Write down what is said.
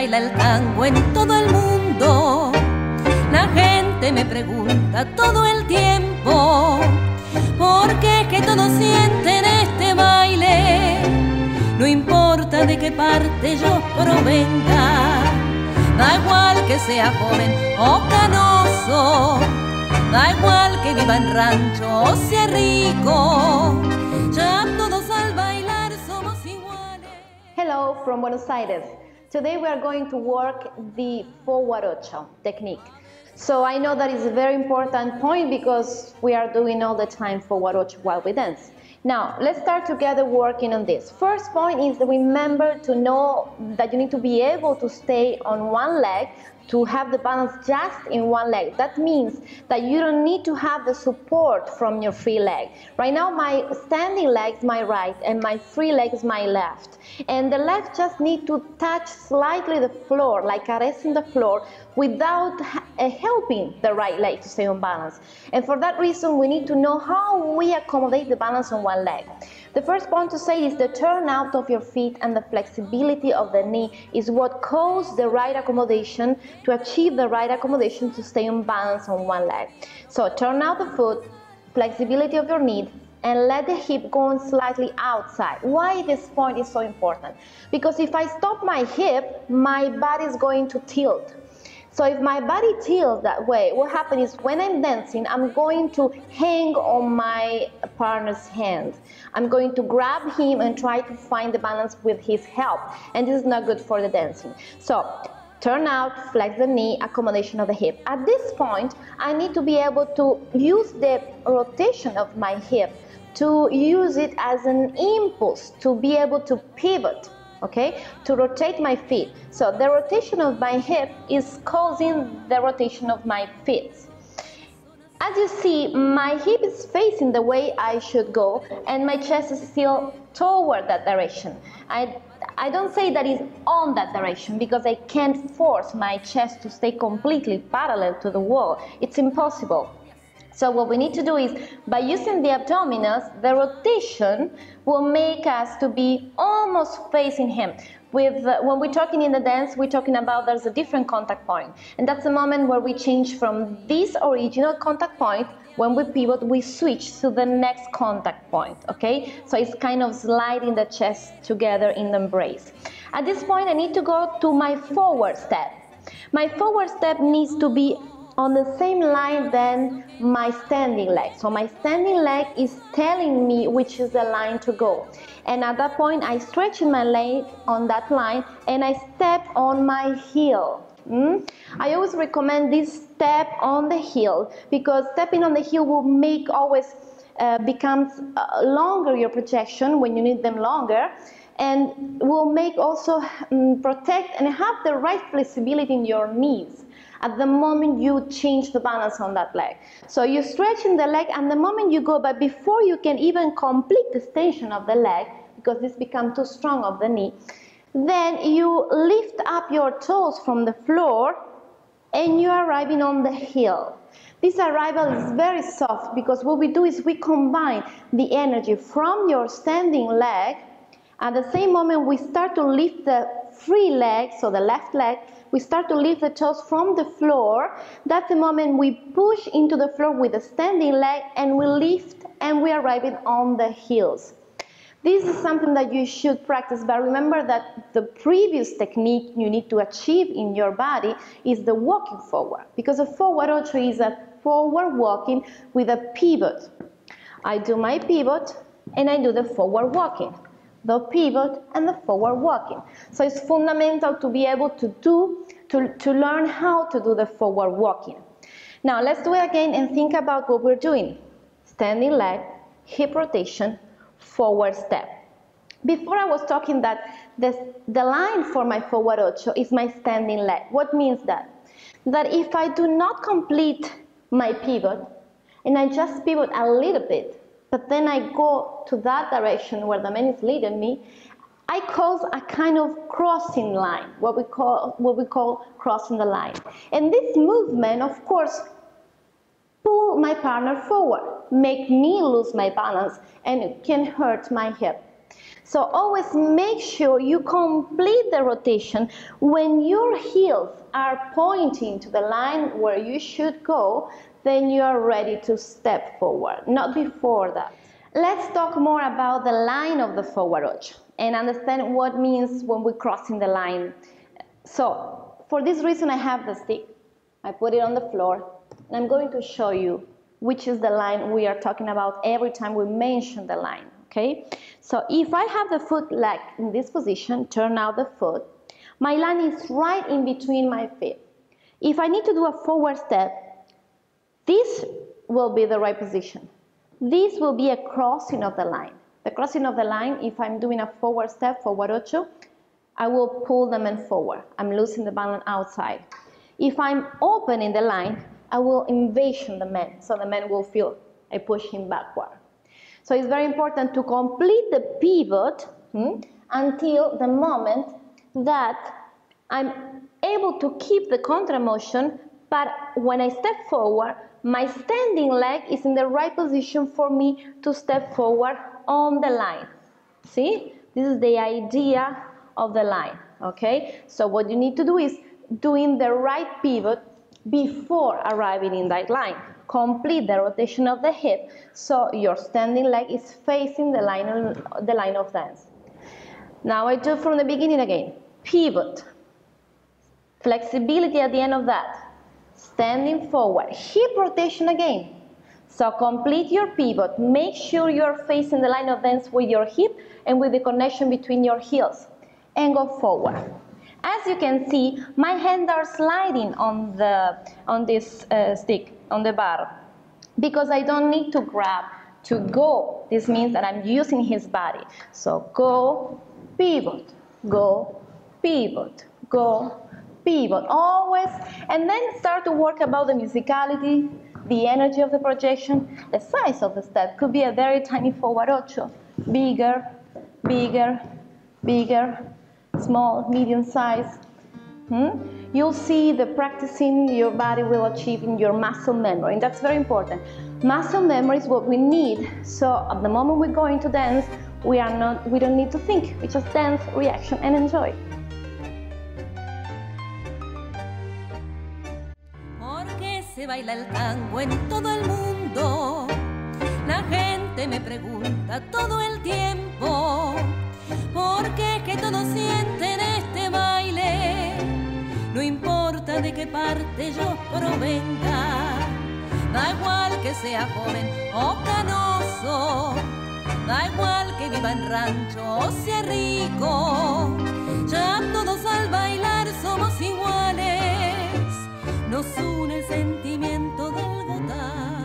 baila el tango en todo el mundo. La gente me pregunta todo el tiempo, ¿por qué es que todos sienten este baile? No importa de qué parte yo provenga, da igual que sea joven o canoso, da igual que viva en rancho o sea rico, ya todos al bailar somos iguales. Hello from Buenos Aires. Today we are going to work the forward ocho technique. So I know that is a very important point because we are doing all the time forward ocho while we dance. Now, let's start together working on this. First point is to remember to know that you need to be able to stay on one leg to have the balance just in one leg. That means that you don't need to have the support from your free leg. Right now, my standing leg is my right and my free leg is my left. And the left just need to touch slightly the floor, like caressing the floor, without uh, helping the right leg to stay on balance. And for that reason, we need to know how we accommodate the balance on one leg. The first point to say is the turnout of your feet and the flexibility of the knee is what causes the right accommodation to achieve the right accommodation to stay on balance on one leg. So turn out the foot, flexibility of your knee, and let the hip go slightly outside. Why this point is so important? Because if I stop my hip, my body is going to tilt. So if my body tilts that way, what happens is when I'm dancing, I'm going to hang on my partner's hand. I'm going to grab him and try to find the balance with his help. And this is not good for the dancing. So turn out, flex the knee, accommodation of the hip. At this point, I need to be able to use the rotation of my hip to use it as an impulse to be able to pivot okay to rotate my feet. So the rotation of my hip is causing the rotation of my feet. As you see my hip is facing the way I should go and my chest is still toward that direction. I I don't say that it's on that direction because I can't force my chest to stay completely parallel to the wall. It's impossible so what we need to do is, by using the abdominals, the rotation will make us to be almost facing him. With, uh, when we're talking in the dance, we're talking about there's a different contact point. And that's the moment where we change from this original contact point, when we pivot, we switch to the next contact point, okay? So it's kind of sliding the chest together in the embrace. At this point, I need to go to my forward step. My forward step needs to be on the same line than my standing leg. So my standing leg is telling me which is the line to go. And at that point, I stretch my leg on that line and I step on my heel. Mm? I always recommend this step on the heel because stepping on the heel will make always uh, becomes uh, longer your projection when you need them longer and will make also um, protect and have the right flexibility in your knees at the moment you change the balance on that leg. So you stretch in the leg and the moment you go, but before you can even complete the extension of the leg, because this becomes too strong of the knee, then you lift up your toes from the floor and you are arriving on the heel. This arrival is very soft because what we do is we combine the energy from your standing leg. At the same moment, we start to lift the free leg, so the left leg, we start to lift the toes from the floor. That's the moment we push into the floor with a standing leg and we lift and we arrive on the heels. This is something that you should practice, but remember that the previous technique you need to achieve in your body is the walking forward, because a forward ocho is a forward walking with a pivot. I do my pivot and I do the forward walking the pivot, and the forward walking. So it's fundamental to be able to do, to, to learn how to do the forward walking. Now let's do it again and think about what we're doing. Standing leg, hip rotation, forward step. Before I was talking that the, the line for my forward ocho is my standing leg. What means that? That if I do not complete my pivot, and I just pivot a little bit, but then I go to that direction where the man is leading me, I cause a kind of crossing line, what we call what we call crossing the line. And this movement, of course, pull my partner forward, make me lose my balance, and it can hurt my hip. So always make sure you complete the rotation when your heels are pointing to the line where you should go, then you are ready to step forward, not before that. Let's talk more about the line of the forward ocho and understand what means when we're crossing the line. So for this reason I have the stick, I put it on the floor, and I'm going to show you which is the line we are talking about every time we mention the line, okay? So if I have the foot leg in this position, turn out the foot, my line is right in between my feet. If I need to do a forward step, this will be the right position. This will be a crossing of the line. The crossing of the line, if I'm doing a forward step, forward ocho, I will pull the man forward. I'm losing the balance outside. If I'm opening the line, I will invasion the man, so the man will feel I push him backward. So it's very important to complete the pivot hmm, until the moment that I'm able to keep the contra motion, but when I step forward, my standing leg is in the right position for me to step forward on the line. See? This is the idea of the line, okay? So what you need to do is doing the right pivot before arriving in that line. Complete the rotation of the hip so your standing leg is facing the line of, the line of dance. Now I do from the beginning again. Pivot. Flexibility at the end of that. Standing forward. Hip rotation again. So complete your pivot. Make sure you're facing the line of dance with your hip and with the connection between your heels. And go forward. As you can see, my hands are sliding on, the, on this uh, stick, on the bar, because I don't need to grab to go. This means that I'm using his body. So go, pivot, go, pivot, go, pivot, always. And then start to work about the musicality, the energy of the projection, the size of the step. Could be a very tiny forward ocho, bigger, bigger, bigger, small, medium size. Hmm? You'll see the practicing your body will achieve in your muscle memory, and that's very important. Muscle memory is what we need. So at the moment we're going to dance, we are not, we don't need to think. We just dance, reaction, and enjoy. Baila el tango en todo el mundo. La gente me pregunta todo el tiempo porque es que todos sienten este baile, no importa de qué parte yo provenga, da igual que sea joven o canoso, da igual que viva en rancho o sea rico, ya todos al bailar somos iguales, nos une el sentimiento del botar.